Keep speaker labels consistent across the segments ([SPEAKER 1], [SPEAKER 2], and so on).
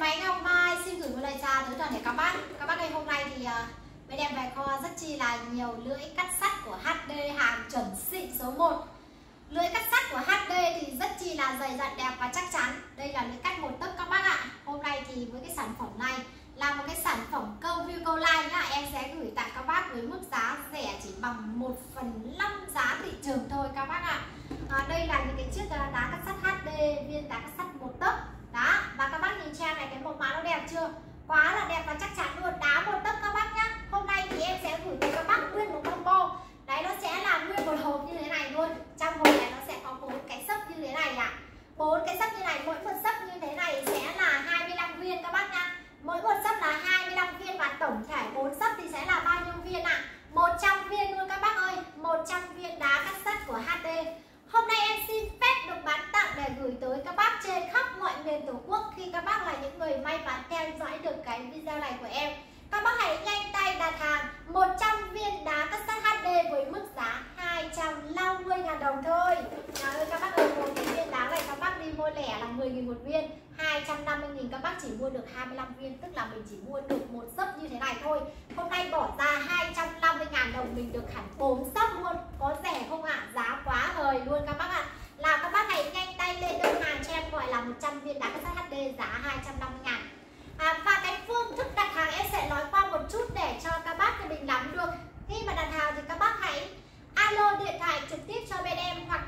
[SPEAKER 1] điện máy Ngọc Mai. Xin gửi một lời chào tới toàn thể các bác. Các bác ngày hôm nay thì mới bên em về kho rất chi là nhiều lưỡi cắt sắt của HD hàng chuẩn xịn số 1 Lưỡi cắt sắt của HD thì rất chi là dày dặn đẹp và chắc chắn. Đây là lưỡi cắt một tấc các bác ạ. Hôm nay thì với cái sản phẩm này là một cái sản phẩm câu view câu like nhá. Em sẽ gửi tặng các bác với mức giá rẻ chỉ bằng 1 phần 5 giá thị trường thôi các bác ạ. À, Đây là những cái chiếc ờ, đá cắt sắt HD viên đá cắt sắt một tấc đó, và các bác nhìn trang này, cái mẫu mã nó đẹp chưa? Quá là đẹp và chắc 10.000 một viên 250.000 các bác chỉ mua được 25 viên tức là mình chỉ mua được một sấp như thế này thôi hôm nay bỏ ra 250.000 đồng mình được hẳn 4 sấp luôn có rẻ không ạ à? giá quá hời luôn các bác ạ à. là các bác hãy nhanh tay lên đơn hàng cho em gọi là 100 viên đá sắt HD giá 250.000 à, và cái phương thức đặt hàng em sẽ nói qua một chút để cho các bác thì mình nắm được khi mà đặt hàng thì các bác hãy alo điện thoại trực tiếp cho bên em hoặc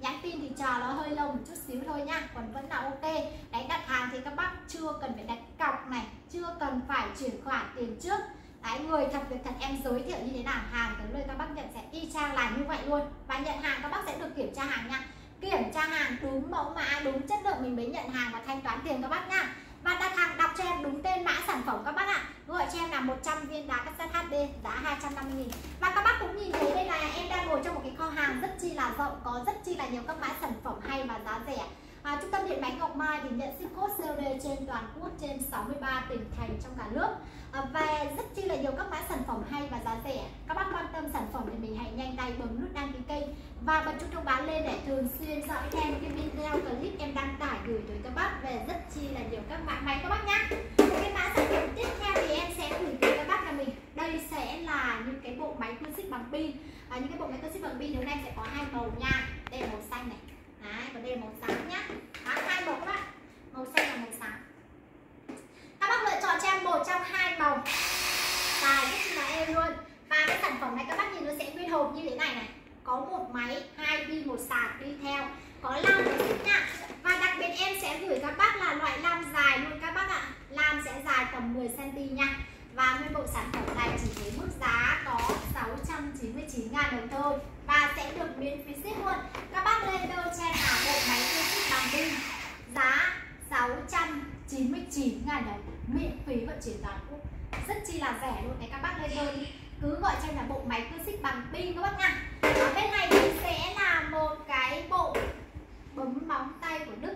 [SPEAKER 1] nhắn tin thì chờ nó hơi lâu một chút xíu thôi nha, còn vẫn là ok. Đấy, đặt hàng thì các bác chưa cần phải đặt cọc này, chưa cần phải chuyển khoản tiền trước. Đấy, người thật việc thật em giới thiệu như thế nào, hàng tới nơi các bác nhận sẽ y chang là như vậy luôn. Và nhận hàng các bác sẽ được kiểm tra hàng nha. Kiểm tra hàng đúng mẫu mã, đúng chất lượng mình mới nhận hàng và thanh toán tiền các bác nha. Và đặt hàng cho em đúng tên mã sản phẩm các bác ạ. Gọi cho em là 100 viên đá cắt sắt HD giá 250 nghìn. Và các bác cũng nhìn thấy đây là em đang ngồi trong một cái kho hàng rất chi là rộng có rất chi là nhiều các mã sản phẩm hay và giá rẻ. À, trung tâm điện máy Ngọc Mai thì nhận ship code COD trên toàn quốc trên 63 tỉnh thành trong cả nước. À, và rất chi là nhiều các mã sản phẩm hay và giá rẻ. Các bác quan tâm sản phẩm thì mình hãy nhanh tay bấm nút đăng ký kênh và bạn chú thông báo lên để thường xuyên dõi theo cái video clip em đăng tải gửi tới các bác về rất chi là nhiều các mã máy các bác nhá. Cái mã sản phẩm tiếp theo thì em sẽ gửi tới các bác là mình. Đây sẽ là những cái bộ máy cưa xích bằng pin. À, những cái bộ máy cưa xích bằng pin hôm nay sẽ có hai màu nha. Đây là màu xanh này. Đấy, còn đây là màu xám nhá. Đó, hai màu các bạn Màu xanh và màu xám. Các bác lựa chọn cho em một trong hai màu. Dài rất là em luôn. Và cái sản phẩm này các bác nhìn nó sẽ nguyên hộp như thế này này. Có một máy, hai pin, một sạc đi theo. Có lam nha. Và đặc biệt em sẽ gửi các bác là loại lam dài luôn. Các bác ạ Lam sẽ dài tầm 10cm nha. Và nguyên bộ sản phẩm này chỉ với mức giá có 699 ngàn đồng thôi. Và sẽ được miễn phí ship luôn. Các bác lên đơn cho em là bộ máy tiêu xích bằng pin. Giá 699 ngàn đồng. Miễn phí vận chuyển toàn quốc. Rất chi là rẻ luôn. Đấy các bác lên đơn cứ gọi cho em là bộ máy cơ xích bằng pin các bác nha ở bên này thì sẽ là một cái bộ bấm móng tay của Đức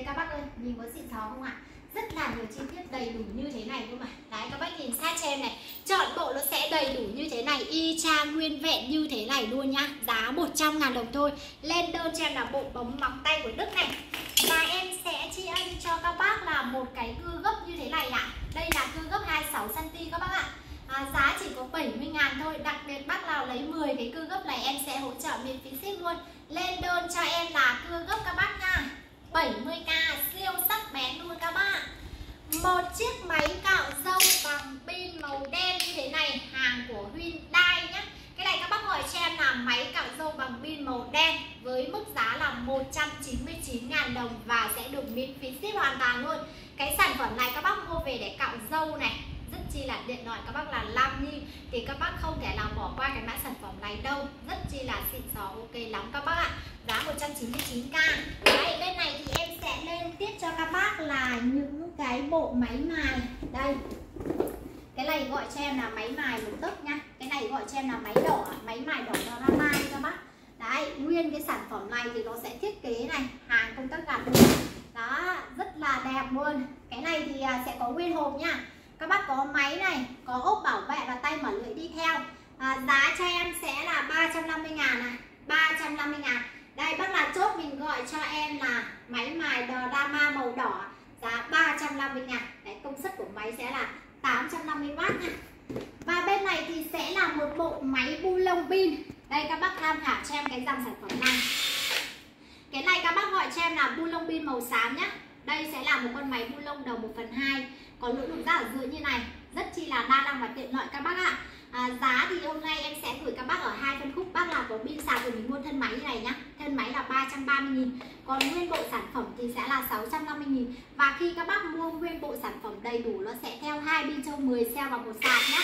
[SPEAKER 1] đây các bác ơi nhìn có xịn xó không ạ? À? rất là nhiều chi tiết đầy đủ như thế này cơ mà. Đấy các bác nhìn sát cho em này. Chọn bộ nó sẽ đầy đủ như thế này y chang nguyên vẹn như thế này luôn nhá giá 100 ngàn đồng thôi. Lên đơn cho em là bộ bấm móng tay của Đức này. Và em sẽ chi ân cho các bác là một cái cưa gấp như thế này ạ. À. đây là cưa gấp 26 cm các bác ạ. À, giá chỉ có 70 ngàn thôi. Đặc biệt bác nào lấy 10 cái cưa gấp này em sẽ hỗ trợ miễn phí ship luôn. Lên đơn cho em là cưa gấp các bác nha. 70k siêu sắc bén luôn các bạn. Một chiếc máy cạo râu bằng pin màu đen như thế này, hàng của Hyundai nhé cái này các bác gọi cho em là máy cạo râu bằng pin màu đen với mức giá là 199.000 đồng và sẽ được miễn phí ship hoàn toàn luôn. Cái sản phẩm này các bác mua về để cạo râu này rất chi là điện thoại các bác là Lam Nhi thì các bác không thể nào bỏ qua cái mã sản phẩm này đâu. Rất chi là xịn sò ok lắm các bác ạ. Giá 199k Đấy, bên này thì em sẽ lên tiếp cho các bác là những cái bộ máy mài. Đây. Cái này gọi cho em là máy mài một tấc nha. Cái này gọi cho em là máy đỏ máy mài đỏ drama mai các bác. Đấy nguyên cái sản phẩm này thì nó sẽ thiết kế này hàng công tác gạt đó rất là đẹp luôn. Cái này thì à, sẽ có nguyên hộp nha các bác có máy này có ốp bảo vệ và tay mở lưỡi đi theo. À, giá cho em sẽ là 350 ngàn này 350 ngàn. Đây bác là chốt mình gọi cho em là máy mài drama màu đỏ giá 350 ngàn. Đấy công suất của máy sẽ là 850W nha. Và bên này thì sẽ là một bộ máy bu lông pin. Đây các bác tham khảo cho em cái dòng sản phẩm này. Cái này các bác gọi cho em là bu lông pin màu xám nhé đây sẽ là một con máy bu lông đầu 1 phần 2 có lỗ lục ra ở dưới như này. Rất chi là đa năng và tiện lợi các bác ạ. À, giá thì hôm nay em sẽ gửi các bác ở hai phân khúc. Bác là có pin sạc thì mình mua thân máy như này nhá. Thân máy là 330 nghìn. Còn nguyên bộ sản phẩm thì sẽ là 650 nghìn. Và khi các bác mua nguyên bộ sản phẩm đầy đủ nó sẽ theo hai pin châu 10 xe và một sạc nhá.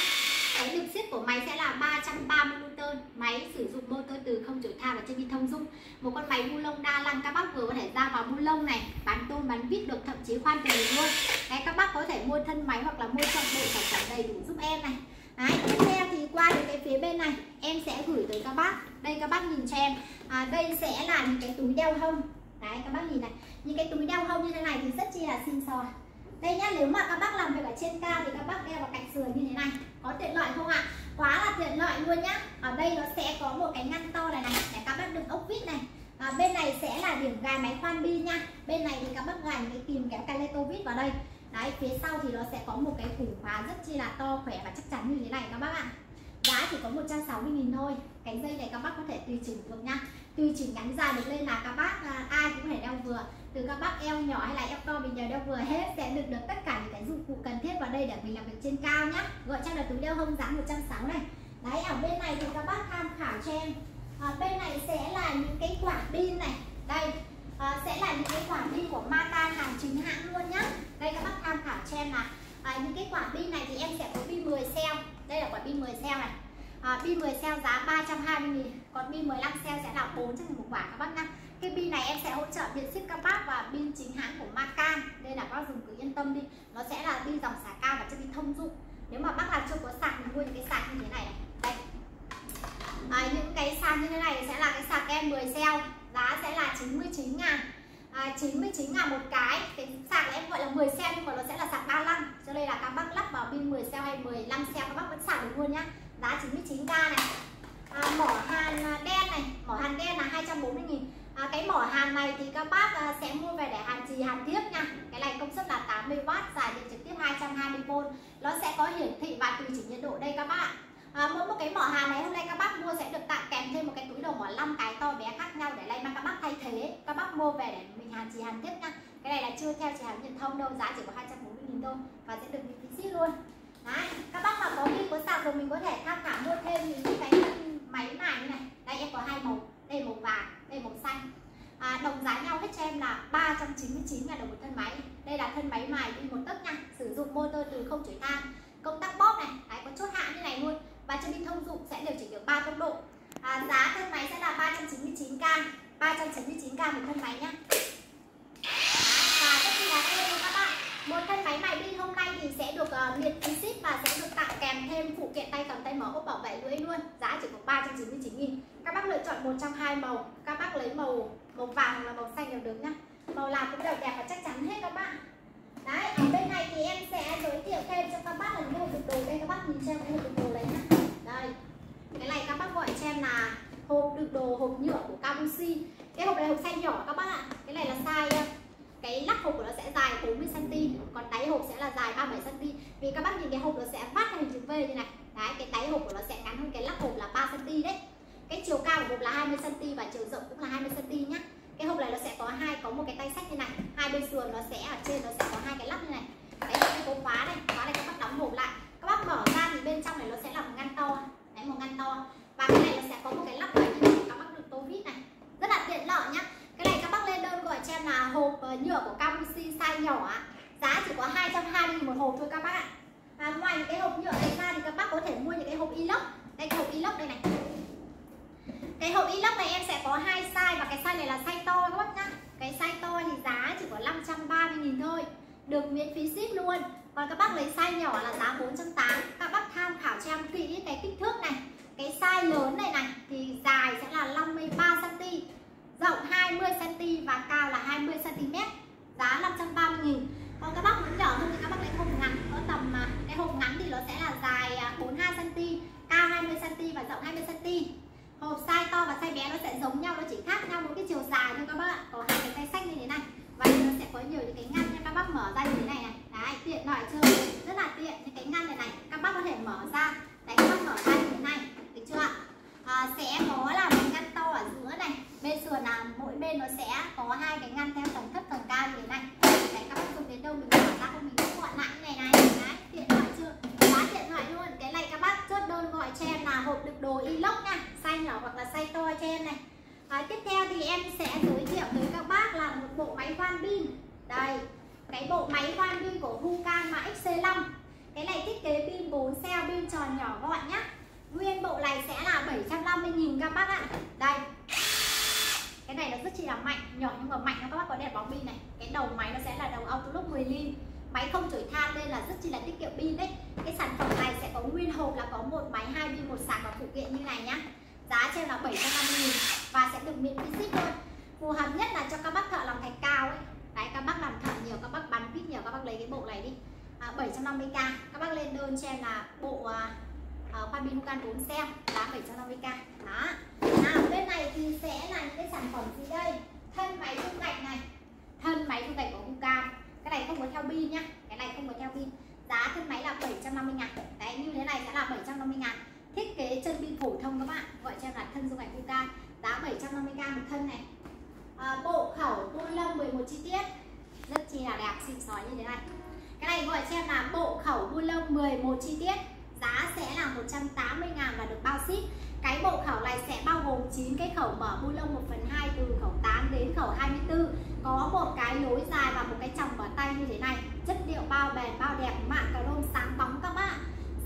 [SPEAKER 1] Cái lực xiết của máy sẽ là 330 Newton máy sử dụng motor từ không trở than và trên đi thông dung một con máy bu lông đa năng các bác vừa có thể ra vào bu lông này bán tôn bán vít được thậm chí khoan từ luôn đấy các bác có thể mua thân máy hoặc là mua trọn bộ sản phẩm đầy đủ giúp em này. Đấy, tiếp theo thì qua đến cái phía bên này em sẽ gửi tới các bác. Đây các bác nhìn cho em. À, đây sẽ là những cái túi đeo hông. Đấy các bác nhìn này. Những cái túi đeo hông như thế này thì rất chi là xinh xò. Đây nhá nếu mà các bác làm việc ở trên cao thì các bác đeo vào cạnh sườn như thế này. Có tiện lợi không ạ? Quá là tiện lợi luôn nhá. Ở đây nó sẽ có một cái ngăn to này này để các bác đựng ốc vít này. À, bên này sẽ là điểm gài máy khoan bi nha bên này thì các bác gài cái kìm kéo caleto vít vào đây đấy phía sau thì nó sẽ có một cái củ khóa rất chi là to khỏe và chắc chắn như thế này các bác ạ. Giá chỉ có 160 nghìn thôi. Cái dây này các bác có thể tùy chỉnh được nha. Tùy chỉnh ngắn dài được lên là các bác à, ai cũng có thể đeo vừa. Từ các bác eo nhỏ hay là eo to mình đều đeo vừa hết sẽ được được tất cả những cái dụng cụ cần thiết vào đây để mình làm việc trên cao nhá. Gọi cho là túi đeo hông giá 160 này. Đấy ở bên này thì các bác tham khảo cho em. À, bên này sẽ là những cái quả pin này. Đây à, sẽ là những cái quả pin của Mata hàng chính hãng luôn nhá. Đây các bác tham khảo cho em là à, ờ, những cái quả pin này thì em sẽ có pin 10 cell đây là quả pin 10 cell này. À, pin 10 cell giá 320 nghìn. Còn pin 15 cell sẽ là 400 nghìn một quả các bác nhá. Cái pin này em sẽ hỗ trợ điện ship các bác và pin chính hãng của Macan đây là các bác dùng cứ yên tâm đi. Nó sẽ là pin dòng xả cao và chất pin thông dụng. Nếu mà bác nào chưa có sạc thì mua những cái sạc như thế này, đây. À, những cái sạc như thế này sẽ là cái sạc em 10 cell giá sẽ là 99 ngàn. À, 99 ngàn một cái. Cái sạc em gọi là 10 xe nhưng mà nó sẽ là sạc 35 cho nên là các bác lắp vào pin 10 xe hay 15 xe các bác vẫn sạc được luôn nhá. Giá 99k này. À, mỏ hàn à, đen này. Mỏ hàn đen là 240 nghìn. À, cái mỏ hàn này thì các bác à, sẽ mua về để hàn trì hàn tiếp nha. Cái này công suất là 80W dài điện trực tiếp 220V nó sẽ có hiển thị và tùy chỉnh nhiệt độ đây các bác à, mỗi một cái mỏ hàn này hôm nay các bác mua sẽ được tặng kèm thêm một cái túi đồ mỏ 5 cái to bé khác nhau để lấy mang các bác thay thế. Các bác mua về để mình hàn chị hàn tiếp nha. Cái này là chưa theo chỉ hàn truyền thông đâu giá chỉ có 240 nghìn thôi và sẽ được miễn phí ship luôn. Đấy, các bác mà có pin có sạc rồi mình có thể tham khảo mua thêm những cái máy này như này. Đây em có hai màu đây màu vàng đây màu xanh. À, đồng giá nhau hết cho em là 399 ngàn đồng một thân máy. Đây là thân máy mài đi một tấc nha sử dụng motor từ không chổi than. Công tắc bóp này Đấy, có chốt hạ như này luôn và chân pin thông dụng sẽ điều chỉnh được 3 tốc độ. À, giá thân máy sẽ là 399k 399k một thân máy nhá. Và rất nhiên là thêm các bạn. Một thân máy mài pin hôm nay thì sẽ được uh, miễn phí ship và sẽ được tặng kèm thêm phụ kiện tay cầm tay mở ốp bảo vệ lưỡi luôn. Giá chỉ có 399 nghìn. Các bác lựa chọn một trong hai màu. Các bác lấy màu màu vàng hoặc là màu xanh đều được nhá. Màu nào cũng đều đẹp và chắc chắn hết các bạn đấy ở bên này thì em sẽ giới thiệu thêm cho các bác là những hộp đồ đây. Các bác nhìn xem cái hộp đồ cái này các bác gọi cho em là hộp đựng đồ, hộp nhựa của Kabushi. Cái hộp này hộp size nhỏ các bác ạ. Cái này là size ờ, cái lắc hộp của nó sẽ dài 40 cm còn đáy hộp sẽ là dài 37 cm vì các bác nhìn cái hộp nó sẽ vắt hình chữ V như này. Đấy, cái đáy hộp của nó sẽ ngắn hơn cái lắc hộp là 3 cm đấy. Cái chiều cao của hộp là 20 cm và chiều rộng cũng là 20 cm nhá. Cái hộp này nó sẽ có hai, có một cái tay sách như này. Hai bên sườn nó sẽ, ở trên nó sẽ có hai cái lắp như này. Đấy, là cái cố khóa này. Khóa này các bác đóng hộp lại. Các bác mở ra thì bên trong này nó sẽ là một ngăn to một ngăn to. Và cái này nó sẽ có một cái lắp này như này các bác được tố vít này. Rất là tiện lợi nhá. Cái này các bác lên đơn gọi cho em là hộp ờ, nhựa của Camusi size nhỏ giá chỉ có 220 một hộp thôi các bác ạ. À, ngoài những cái hộp nhựa này ra thì các bác có thể mua những cái hộp inox. Đây cái hộp inox đây này. Cái hộp inox này em sẽ có hai size và cái size này là size to các bác nhá. Cái size to thì giá chỉ có 530 nghìn thôi. Được miễn phí ship luôn còn các bác lấy size nhỏ là giá 408 các bác tham khảo cho em kỹ cái kích thước này, cái size lớn này này, thì dài sẽ là 53 cm rộng 20 cm và cao là 20 cm giá 530 nghìn. Còn các bác muốn nhỏ hơn thì các bác lấy hộp ngắn, có tầm à, cái hộp ngắn thì nó sẽ là dài à, 42 cm cao 20 cm và rộng 20 cm hộp size to và size bé nó sẽ giống nhau, nó chỉ khác nhau một cái chiều dài thôi các bác ạ. Có hai cái tay sách như thế này và nó sẽ có nhiều những cái ngăn nha các bác mở ra như thế này này. Đấy tiện lợi chưa? Rất là tiện những cái ngăn này này các bác có thể mở ra. Đấy các bác mở ra như thế này được chưa ạ? À, sẽ có là một ngăn to ở giữa này. Bên sườn là mỗi bên nó sẽ có hai cái ngăn theo tầng thấp tầng cao như thế này đấy các bác dùng đến đâu mình mở ra không mình cũng gọn lại như này này đấy tiện lợi chưa quá tiện lợi luôn cái này các bác chốt đơn gọi cho em là hộp đựng đồ inox nha size nhỏ hoặc là size to cho em này à, tiếp theo thì em sẽ giới thiệu tới các bác là một bộ máy khoan pin đây cái bộ máy khoan pin của Hukan mà XC5 cái này thiết kế pin 4 cell pin tròn nhỏ gọn nhá Nguyên bộ này sẽ là 750.000 các bác ạ Đây Cái này nó rất chi là mạnh Nhỏ nhưng mà mạnh các bác có đẹp bóng pin này Cái đầu máy nó sẽ là đầu auto lock 10 ly Máy không chổi than đây là rất chi là tiết kiệm pin đấy Cái sản phẩm này sẽ có nguyên hộp là có một máy hai pin một sạc và phụ kiện như này nhá. Giá trên là 750 000 Và sẽ được miễn phí ship luôn Phù hợp nhất là cho các bác thợ làm thạch cao ấy. Đấy các bác làm thợ nhiều các bác bắn vít nhiều các bác lấy cái bộ này đi. À, 750k Các bác lên đơn cho em là bộ à, à khoan pin Hucan 4 cell. Giá 750k đó. Nào bên này thì sẽ là những cái sản phẩm gì đây? Thân máy thu gạch này. Thân máy thu gạch của Hucan cái này không có theo pin nhá. Cái này không có theo pin giá thân máy là 750 ngàn. Đấy như thế này sẽ là 750 ngàn. Thiết kế chân pin phổ thông các bạn gọi cho em là thân dung ảnh Hucan giá 750k một thân này. À, bộ khẩu bu lông 11 chi tiết. Rất chi là đẹp xịn sói như thế này. Cái này gọi cho em là bộ khẩu buôn lông 11 chi tiết. Giá sẽ là 180 ngàn và được bao ship. Cái bộ khẩu này sẽ bao gồm 9 cái khẩu mở bu lông 1 phần 2 từ khẩu 8 đến khẩu 24 có một cái lối dài và một cái chồng mở tay như thế này chất liệu bao bền bao đẹp. Mạ cà rôm sáng bóng các bác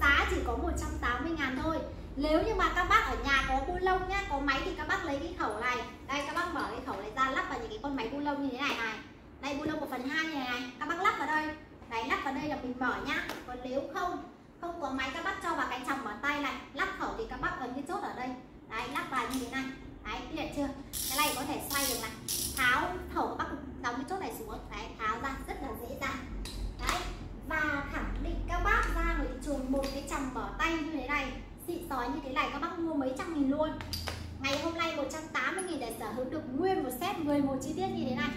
[SPEAKER 1] giá chỉ có 180 ngàn thôi. Nếu như mà các bác ở nhà có bu lông nhá có máy thì các bác lấy cái khẩu này. Đây các bác mở cái khẩu này ra lắp vào những cái con máy bu lông như thế này này. Đây bu lông một phần hai như này, này. Các bác lắp vào đây. Đấy lắp vào đây là mình mở nhá. Còn nếu không không có máy các bác cho vào cái chồng ở tay này. Lắp khẩu thì các bác ấn cái chốt ở đây. Đấy lắp vào như thế này. Đấy biết chưa? Cái này có thể xoay được này. Tháo khẩu các bác đóng cái chốt này xuống. Đấy tháo ra rất là dễ dàng đấy và khẳng định các bác ra ngoài thị trường một cái chồng bỏ tay như thế này xịn sói như thế này, các bác mua mấy trăm nghìn luôn. Ngày hôm nay 180 nghìn để sở hữu được nguyên một set 11 chi tiết như thế này.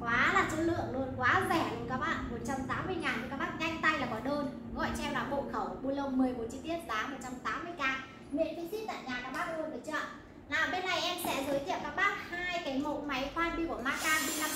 [SPEAKER 1] Quá là chất lượng luôn, quá rẻ luôn các bạn. 180 ngàn thì các bác nhanh tay là có đơn. Gọi cho em là bộ khẩu bu lông 11 chi tiết giá 180k miễn phí ship tại nhà các bác luôn được chưa nào, bên này em sẽ giới thiệu các bác hai cái mẫu máy khoan pin của Macan pin 5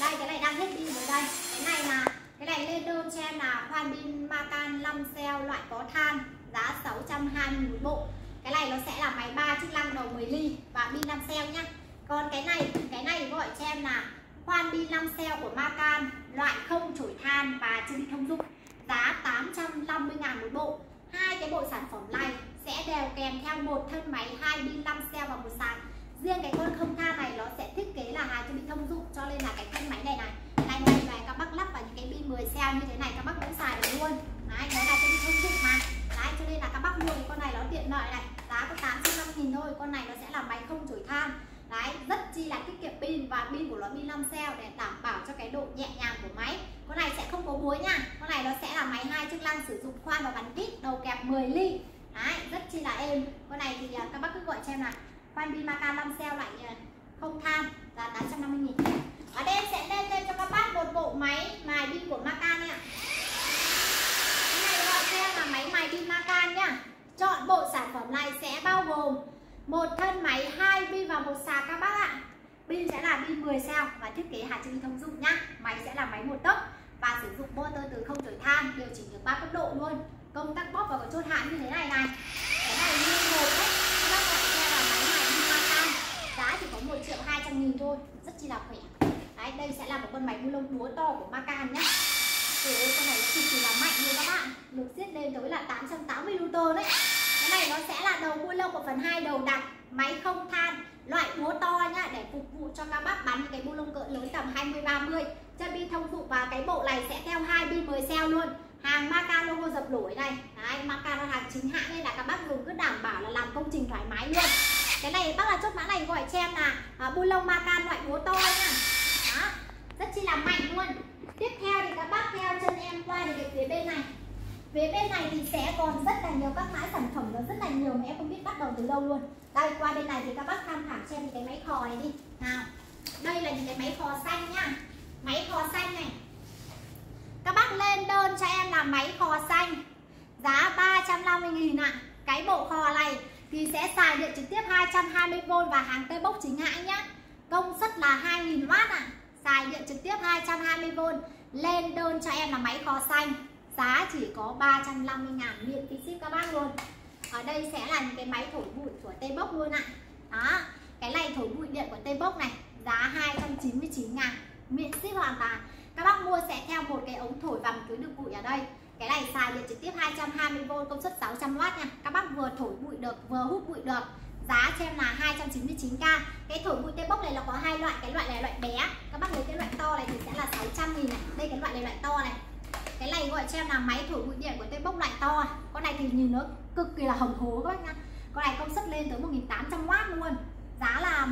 [SPEAKER 1] đây, cái này đang hết pin rồi đây. Cái này là, cái này lên đơn cho em là khoan pin Macan 5 cell loại có than giá 620 một bộ. Cái này nó sẽ là máy 3 chức năng đầu 10 ly và pin 5 cell nhá. Còn cái này cái này gọi cho em là khoan pin 5 cell của Macan, loại không chổi than và chưa bị thông dụng. Giá 850 ngàn một bộ. Hai cái bộ sản phẩm này sẽ đều kèm theo một thân máy, hai pin 5 cell và một sạc riêng cái con không than này nó sẽ thiết kế là hàng chưa bị thông dụng, cho nên là cái thân máy này này này này này các bác lắp vào những cái pin 10 cell như thế này, các bác cũng xài được luôn đấy nó là cho không thông dụng mà. Đấy, cho nên là các bác mua con này nó tiện lợi này. Giá có 850 nghìn thôi, con này nó sẽ là máy không chổi than. Đấy, rất chi là tiết kiệm pin và pin của nó pin 5 cell để đảm bảo cho cái độ nhẹ nhàng của máy. Con này sẽ không có búa nha. Con này nó sẽ là máy hai chức năng sử dụng khoan và bắn kít đầu kẹp 10 ly. Đấy, rất chi là êm. Con này thì à, các bác cứ gọi cho em là khoan pin Maca 5 cell lại à, không than, giá 850 nghìn. Ở đây em sẽ lên lên cho các bác một bộ máy mài pin của Maca nha xe là máy mài Vinacan Maca nhá. Chọn bộ sản phẩm này sẽ bao gồm một thân máy, hai pin và một sạc các bác ạ. Pin sẽ là pin 10 sao và thiết kế hạt chân thông dụng nhá. Máy sẽ là máy một tốc và sử dụng motor từ không tới than, điều chỉnh được ba cấp độ luôn. Công tắc bóp vào cái chốt hạn như thế này này. Cái này như một đấy. Các bạn xe là máy này đi hoa giá chỉ có 1 triệu 200 nghìn thôi. Rất chi là khỏe. Đấy, đây sẽ là một con máy bu lông búa to của Macan nhá. Trời ơi, con này nó cực kỳ là mạnh luôn các bạn. Được xiết lên tới là 880 Newton đấy. Cái này nó sẽ là đầu bu lông 1 phần 2 đầu đặc máy không than loại búa to nhá để phục vụ cho các bác bắn cái bu lông cỡ lớn tầm 20 30 chân pin thông dụng và cái bộ này sẽ theo hai pin 10 xeo luôn. Hàng Maca logo dập nổi này. Đấy Maca là hàng chính hãng nên là các bác dùng cứ đảm bảo là làm công trình thoải mái luôn. Cái này bác là chốt mã này gọi cho em là à, bu lông Maca loại búa to nha đó rất chi là mạnh luôn tiếp theo thì các bác theo chân em qua thì cái phía bên này. Về bên này thì sẽ còn rất là nhiều các mã sản phẩm nó rất là nhiều mà em không biết bắt đầu từ đâu luôn. Đây, qua bên này thì các bác tham khảo xem cái máy khò này đi. Nào, đây là những cái máy kho xanh nhá máy kho xanh này. Các bác lên đơn cho em là máy kho xanh. Giá 350 nghìn ạ. À. cái bộ kho này thì sẽ xài điện trực tiếp 220V và hàng tây bốc chính hãng nhá. Công suất là 2000W ạ. À. xài điện trực tiếp 220V lên đơn cho em là máy kho xanh. Giá chỉ có 350 ngàn miễn phí ship các bác luôn. Ở đây sẽ là những cái máy thổi bụi của Tây bốc luôn ạ. À. đó, cái này thổi bụi điện của Tây bốc này, giá 299 ngàn miễn ship hoàn toàn. Các bác mua sẽ theo một cái ống thổi và một túi đựng bụi ở đây. Cái này xài điện trực tiếp 220V công suất 600W nha. Các bác vừa thổi bụi được, vừa hút bụi được giá cho em là 299k cái thổi bụi tê bốc này là có hai loại, cái loại này loại bé. Các bác lấy cái loại to này thì sẽ là 600 nghìn này. Đây, cái loại này loại to này. Cái này gọi cho em là máy thổi bụi điện của tê bốc loại to. Con này thì nhìn nó cực kỳ là hồng hố các bác nha con này công suất lên tới 1800W luôn. Giá là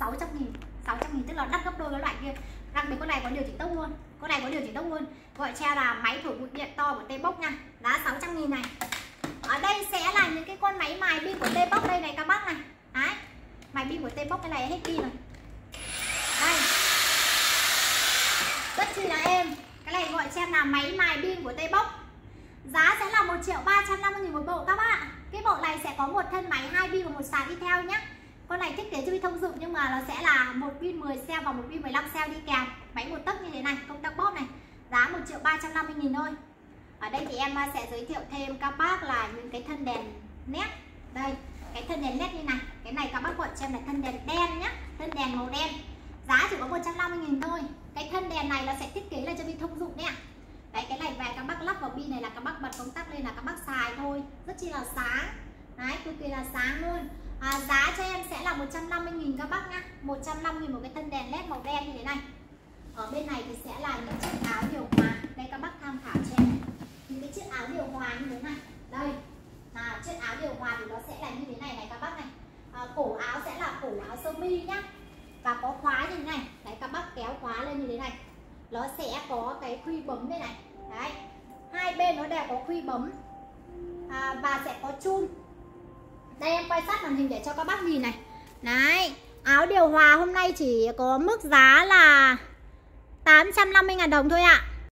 [SPEAKER 1] 600 nghìn 600 nghìn, tức là đắt gấp đôi cái loại kia. Đặc biệt con này có điều chỉnh tốc luôn, con này có điều chỉnh tốc luôn. Gọi treo là máy thổi bụi điện to của tê bốc nha. Giá 600 nghìn này ở đây sẽ là những cái con máy mài pin của T-Box đây này các bác này. Đấy, mài pin của T-Box cái này hết pin rồi. Đây. Rất chi là êm. Cái này gọi cho em là máy mài pin của T-Box. Giá sẽ là 1 triệu 350 nghìn một bộ các bác ạ. Cái bộ này sẽ có một thân máy, hai pin và một sạc đi theo nhé con này thiết kế cho pin thông dụng nhưng mà nó sẽ là một pin 10 cell và một pin 15 cell đi kèm. Máy một tấc như thế này, công tắc bóp này. Giá 1 triệu 350 nghìn thôi ở đây thì em ờ, sẽ giới thiệu thêm các bác là những cái thân đèn nét. Đây cái thân đèn led như này. Cái này các bác gọi cho em là thân đèn đen nhá thân đèn màu đen. Giá chỉ có 150 nghìn thôi. Cái thân đèn này là sẽ thiết kế là cho pin thông dụng đấy ạ đấy cái này về các bác lắp vào pin này là các bác bật công tắc lên là các bác xài thôi. Rất chi là sáng. Đấy cực kỳ là sáng luôn. À, giá cho em sẽ là 150 nghìn các bác nhá. 150 nghìn một cái thân đèn led màu đen như thế này. Ở bên này thì sẽ là những chiếc áo điều hòa. Đây các bác tham khảo cho em những cái chiếc áo điều hòa như thế này. Đây. À, chiếc áo điều hòa thì nó sẽ là như thế này này các bác này. À, cổ áo sẽ là cổ áo sơ mi nhá. Và có khóa như thế này. Đấy các bác kéo khóa lên như thế này. Nó sẽ có cái khuy bấm đây này. Đấy. Hai bên nó đều có khuy bấm. À, và sẽ có chun. Đây em quay sát màn hình để cho các bác nhìn này. Đấy. Áo điều hòa hôm nay chỉ có mức giá là 850.000 đồng thôi ạ.